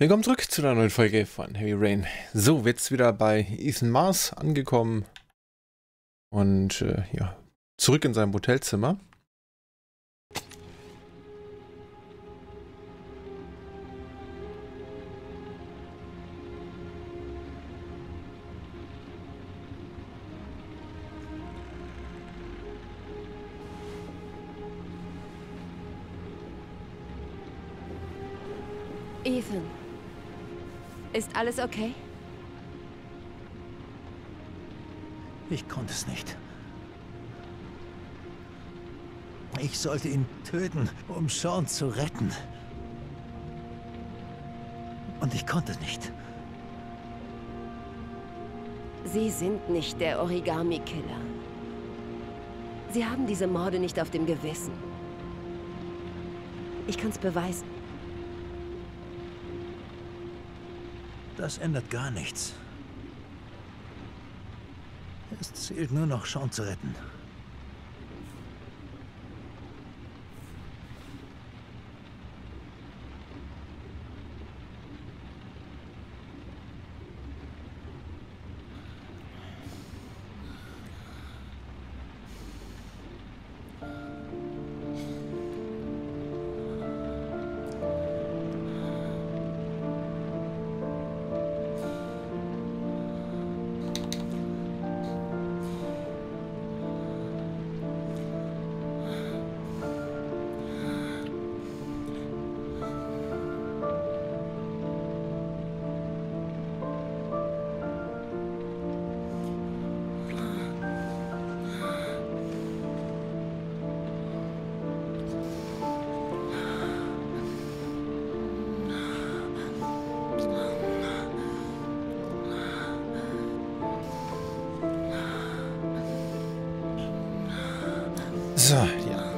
Willkommen zurück zu einer neuen Folge von Heavy Rain. So, jetzt wieder bei Ethan Mars angekommen und äh, ja, zurück in seinem Hotelzimmer. Ethan, ist alles okay? Ich konnte es nicht. Ich sollte ihn töten, um Sean zu retten. Und ich konnte nicht. Sie sind nicht der Origami-Killer. Sie haben diese Morde nicht auf dem Gewissen. Ich kann's beweisen. Das ändert gar nichts. Es zählt nur noch, Sean zu retten. So, ja.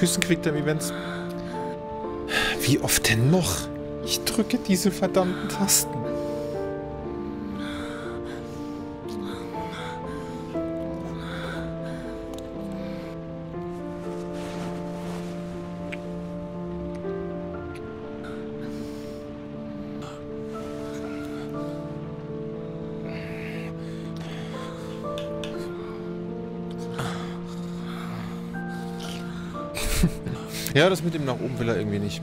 Küstenquicktime-Events. Wie oft denn noch? Ich drücke diese verdammten Tasten. Ja, das mit dem nach oben will er irgendwie nicht.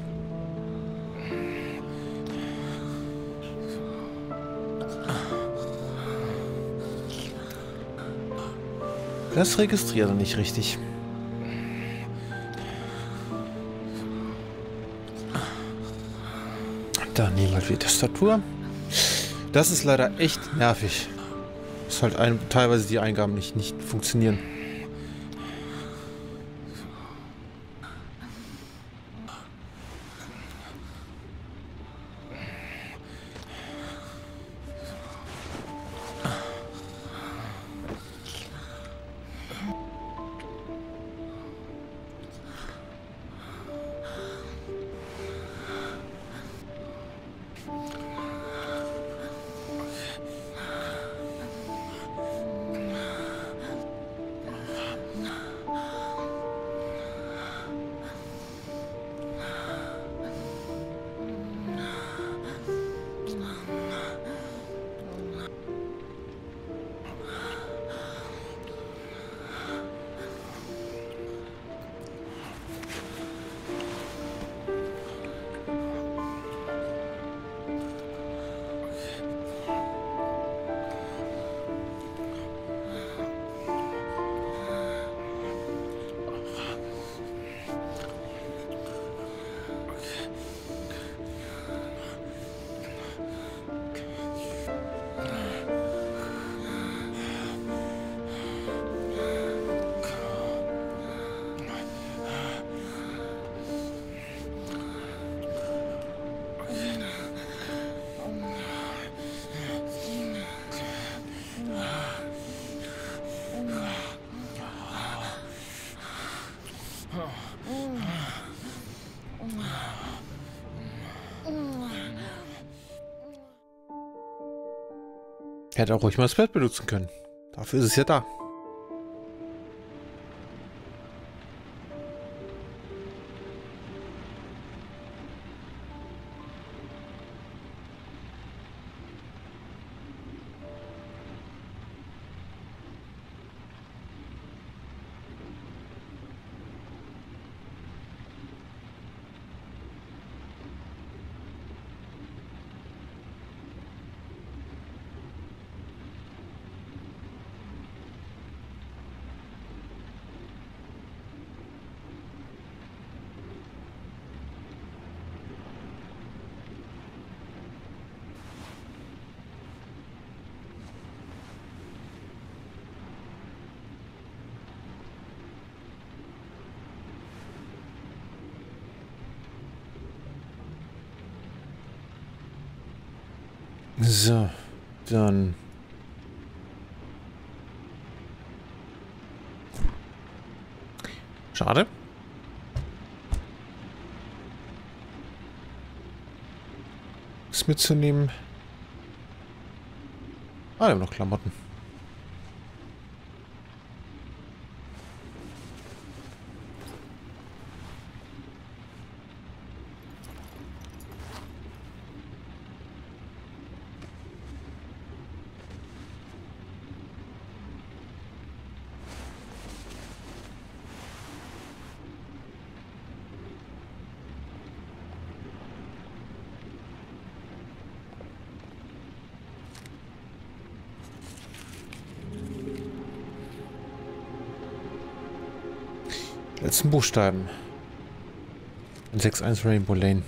Das registriert er nicht richtig. Da nehmen wir die Tastatur. Das ist leider echt nervig. Dass halt ein, teilweise die Eingaben nicht, nicht funktionieren. Hätte auch ruhig mal das Pferd benutzen können. Dafür ist es ja da. So, dann. Schade. Was mitzunehmen. Ah, wir haben noch Klamotten. Letzten Buchstaben. 6-1 Rainbow Lane.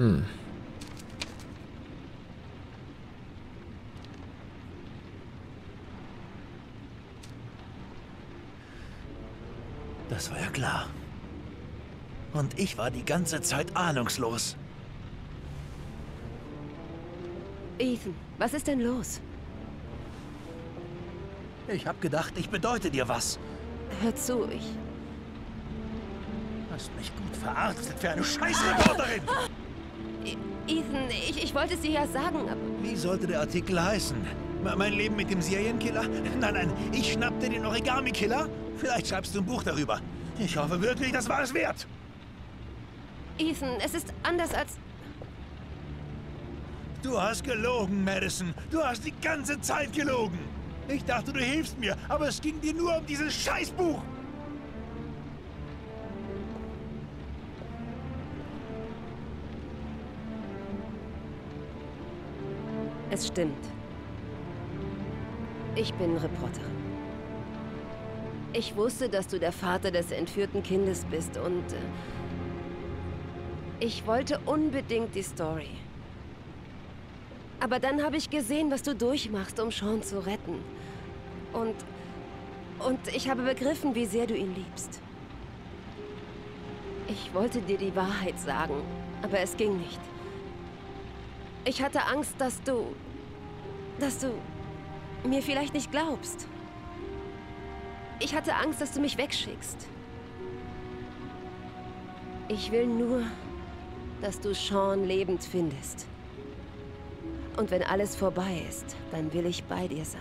Hm. Das war ja klar. Und ich war die ganze Zeit ahnungslos. Ethan, was ist denn los? Ich hab gedacht, ich bedeute dir was. Hör zu, ich... Hast mich gut verarztet für eine Scheißreporterin. Ich, ich wollte es dir ja sagen, aber... Wie sollte der Artikel heißen? Me- Mein Leben mit dem Serienkiller? Nein, nein, ich schnappte den Origami-Killer? Vielleicht schreibst du ein Buch darüber. Ich hoffe wirklich, das war es wert. Ethan, es ist anders als... Du hast gelogen, Madison. Du hast die ganze Zeit gelogen. Ich dachte, du hilfst mir, aber es ging dir nur um dieses Scheißbuch. Es stimmt. Ich bin Reporterin. Ich wusste, dass du der Vater des entführten Kindes bist und... Äh, ich wollte unbedingt die Story. Aber dann habe ich gesehen, was du durchmachst, um Sean zu retten. Und... Und ich habe begriffen, wie sehr du ihn liebst. Ich wollte dir die Wahrheit sagen, aber es ging nicht. Ich hatte Angst, dass du... dass du mir vielleicht nicht glaubst. Ich hatte Angst, dass du mich wegschickst. Ich will nur, dass du Sean lebend findest. Und wenn alles vorbei ist, dann will ich bei dir sein.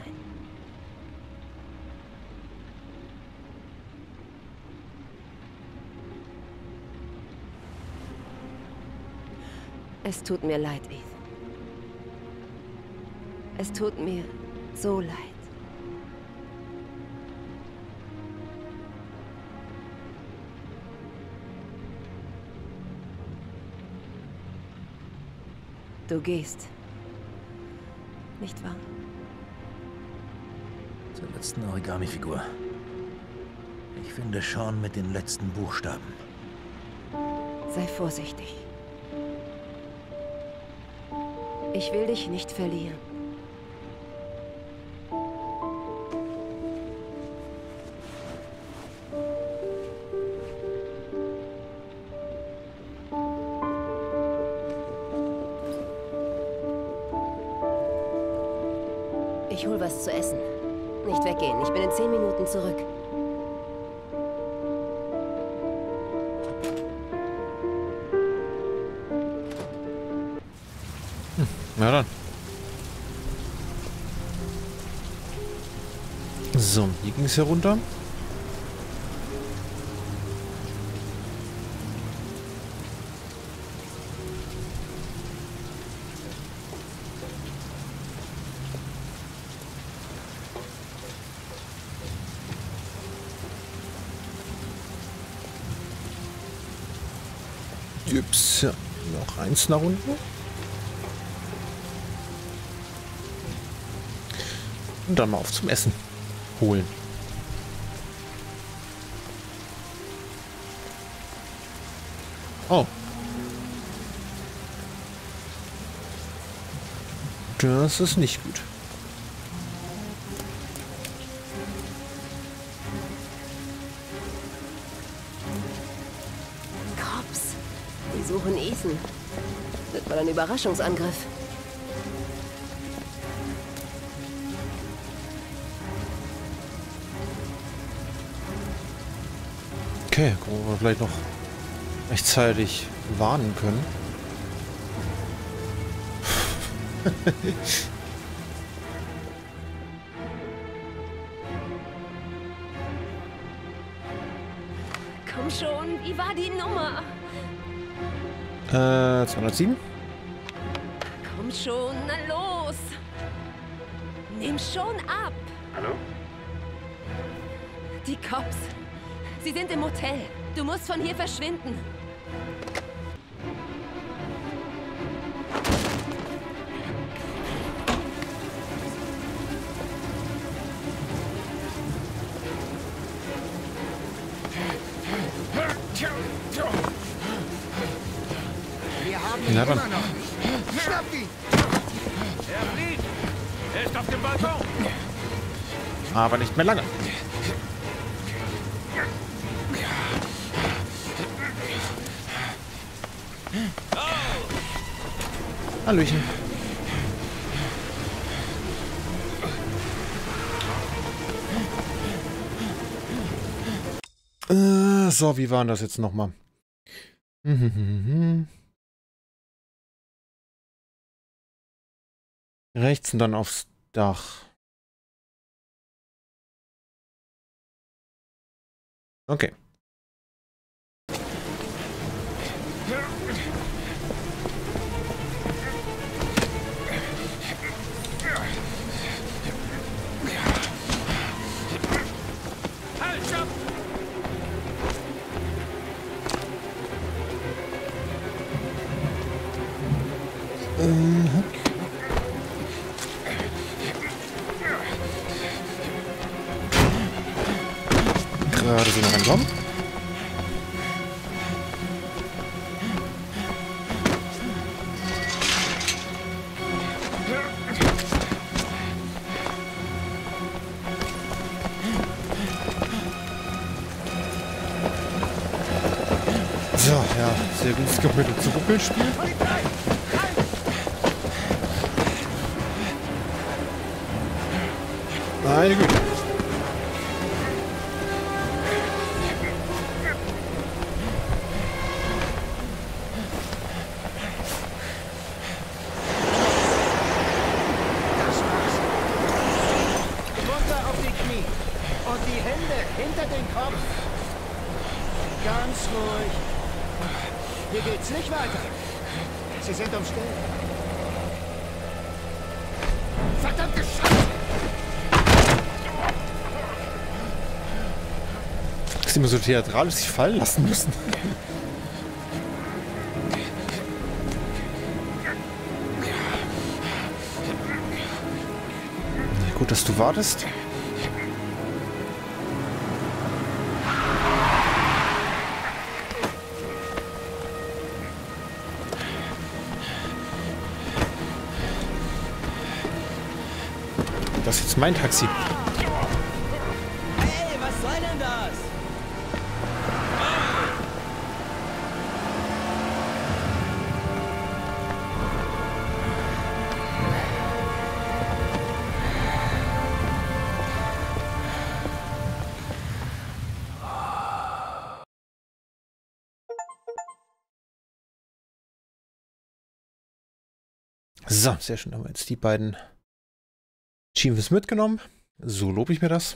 Es tut mir leid, Ethan. Es tut mir so leid. Du gehst. Nicht wahr? Zur letzten Origami-Figur. Ich finde Sean mit den letzten Buchstaben. Sei vorsichtig. Ich will dich nicht verlieren. links ist herunter. Jüps, noch eins nach unten. Und dann mal auf zum Essen holen. Oh. Das ist nicht gut. Cops. Die suchen Ethan. Wird wohl ein Überraschungsangriff. Okay, gucken, wir vielleicht noch rechtzeitig warnen können. Komm schon, wie war die Nummer? Äh, 207? Komm schon, na los. Nimm schon ab. Hallo? Die Cops. Sie sind im Hotel. Du musst von hier verschwinden. Er ist auf dem Balkon! Aber nicht mehr lange. Hallöchen. Äh, so, wie war denn das jetzt nochmal? Rechts und dann aufs Dach. Okay. Gerade so ja, sehr gutes Kapitel zu Ruppelspiel. Meine Güte. Ruhig. Hier geht's nicht weiter. Sie sind umstellt. Verdammte Scheiße! Dass die immer so theatralisch sich fallen lassen müssen. Gut, dass du wartest. Das ist jetzt mein Taxi. Hey, was soll denn das? So, sehr schön. Haben wir jetzt die beiden Achievements mitgenommen. So lobe ich mir das.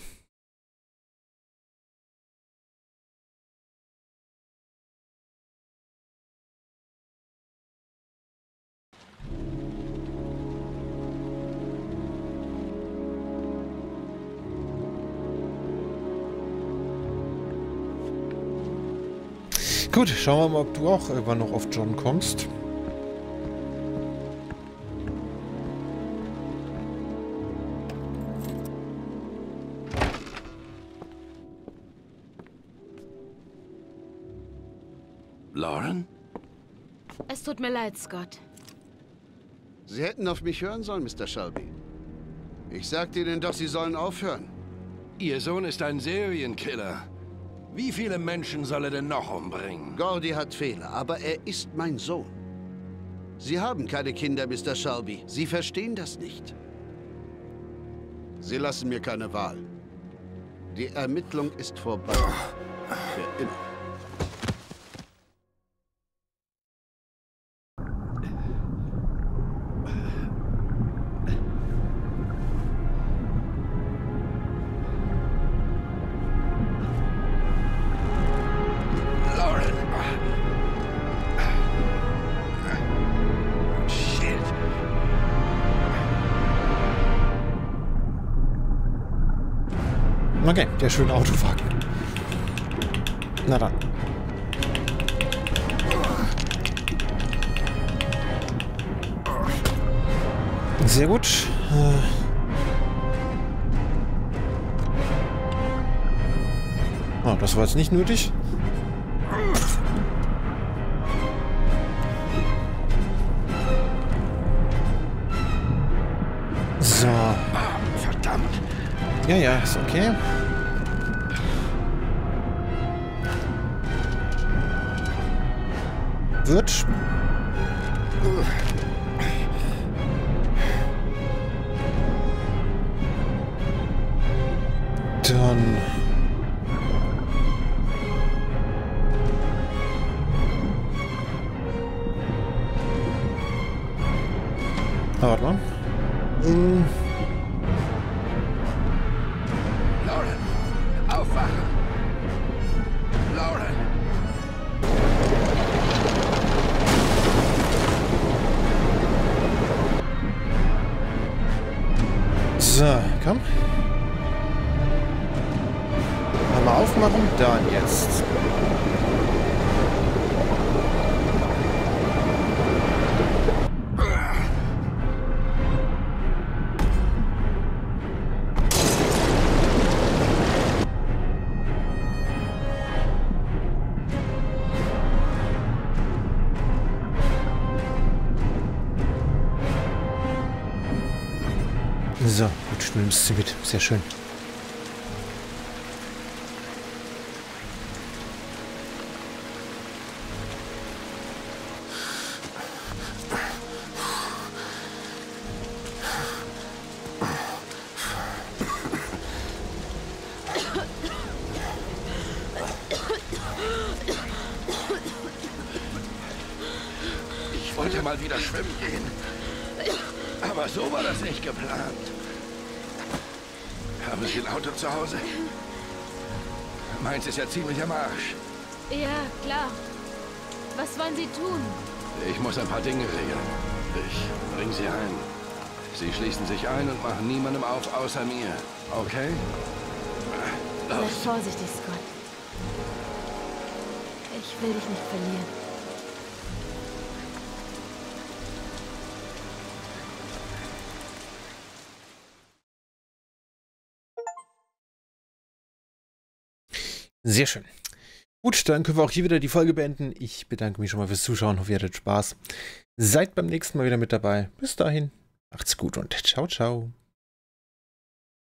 Gut, schauen wir mal, ob du auch irgendwann noch auf John kommst. Tut mir leid, Scott. Sie hätten auf mich hören sollen, Mr. Shelby. Ich sagte Ihnen doch, Sie sollen aufhören. Ihr Sohn ist ein Serienkiller. Wie viele Menschen soll er denn noch umbringen? Gordy hat Fehler, aber er ist mein Sohn. Sie haben keine Kinder, Mr. Shelby. Sie verstehen das nicht. Sie lassen mir keine Wahl. Die Ermittlung ist vorbei. Für immer. Okay, der schöne Autowagen. Na dann. Sehr gut. Oh, das war jetzt nicht nötig. So. Verdammt! Ja, ja, ist okay. Wird. Dann. Ah, Warte mal. So, komm. Einmal aufmachen, dann jetzt. Nimmst sie mit. Sehr schön. Was wollen Sie tun? Ich muss ein paar Dinge regeln. Ich bring Sie ein. Sie schließen sich ein und machen niemandem auf außer mir. Okay? Sei vorsichtig, Scott. Ich will dich nicht verlieren. Sehr schön. Gut, dann können wir auch hier wieder die Folge beenden. Ich bedanke mich schon mal fürs Zuschauen. Hoffe, ihr hattet Spaß. Seid beim nächsten Mal wieder mit dabei. Bis dahin, macht's gut und ciao, ciao.